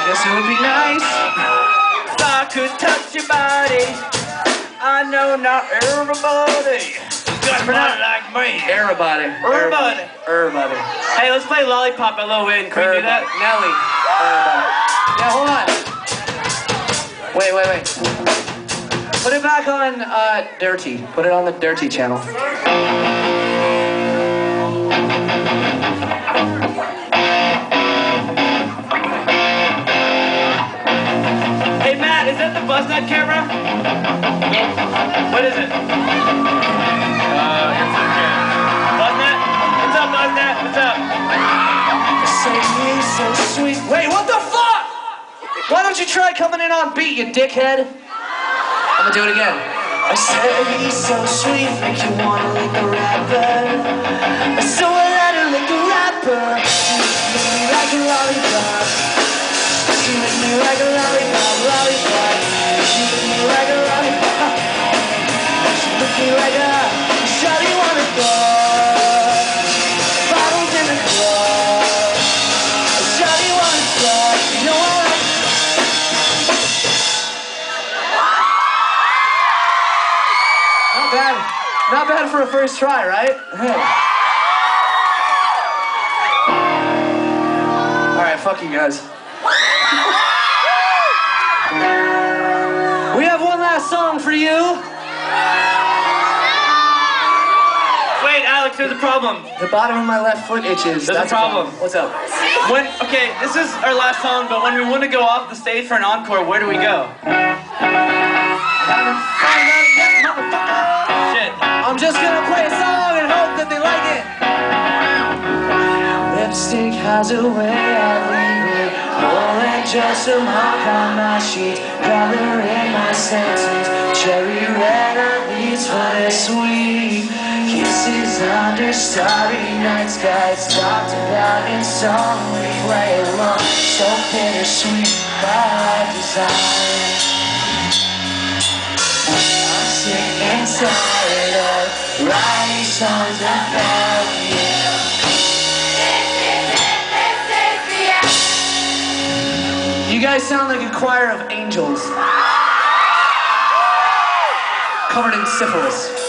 It would be nice if I could touch your body. I know not everybody got body like me. Everybody. Everybody. Everybody. Hey, let's play Lollipop by Lil Wayne. Can we do that? Nelly. Everybody. Yeah, hold on. Wait, wait, wait. Put it back on uh, Dirty. Put it on the Dirty channel. BuzzNet camera? What is it? Uh, it's. BuzzNet? What's up, BuzzNet? What's up? Me so sweet. Wait, what the fuck? Why don't you try coming in on beat, you dickhead? I'm gonna do it again. I said he's so sweet, make you wanna lick a rapper. I saw a letter lick a rapper. She make me like a lollipop. She make me like a lollipop, lollipop. Not bad for a first try, right? Hey. All right, fuck you guys. we have one last song for you. Wait, Alex, there's a problem. The bottom of my left foot itches. There's a That's problem. What's up? When okay, this is our last song, but when we want to go off the stage for an encore, where do we go? Just gonna play a song and hope that they like it. Lipstick has a way of leaving more just a mark on my sheet. Color in my senses, cherry red at least for sweet. Kisses under starry night skies, talked about in song we play along. So bittersweet by design. I'm sick and writing You guys sound like a choir of angels covered in syphilis.